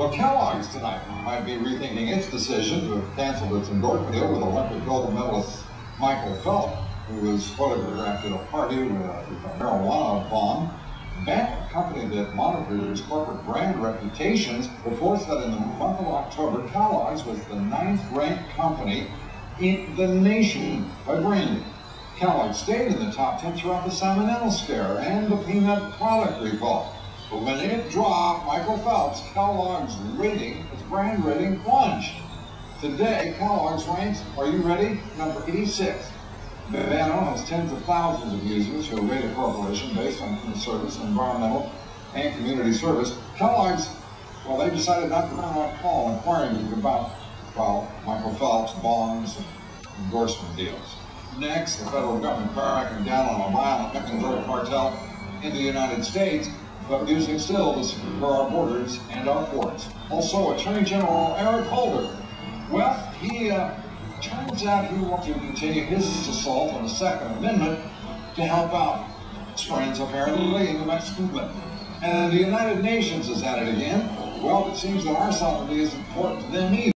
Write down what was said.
Well, Kellogg's tonight might be rethinking its decision to have canceled its endorsement deal with Olympic gold medalist Michael Phelps, who was photographed at a party with a, with a marijuana bong. That company that monitors corporate brand reputations reports that in the month of October, Kellogg's was the ninth ranked company in the nation by branding. Kellogg stayed in the top 10 throughout the salmonella scare and the peanut product recall. When it dropped Michael Phelps, Kellogg's rating, its brand rating, plunged. Today, Kellogg's ranks, are you ready? Number 86. Bavano has tens of thousands of users who rate a corporation based on human service, environmental, and community service. Kellogg's, well, they decided not to run out call inquiring about, well, Michael Phelps, bongs, and endorsement deals. Next, the federal government cracking down on a violent Mexican drug cartel in the United States, but using still secure our borders and our ports. Also, Attorney General Eric Holder. Well, he uh, turns out he wants to continue his assault on the Second Amendment to help out his friends, apparently, in the Mexican movement. And the United Nations is at it again. Well, it seems that our sovereignty is important to them either.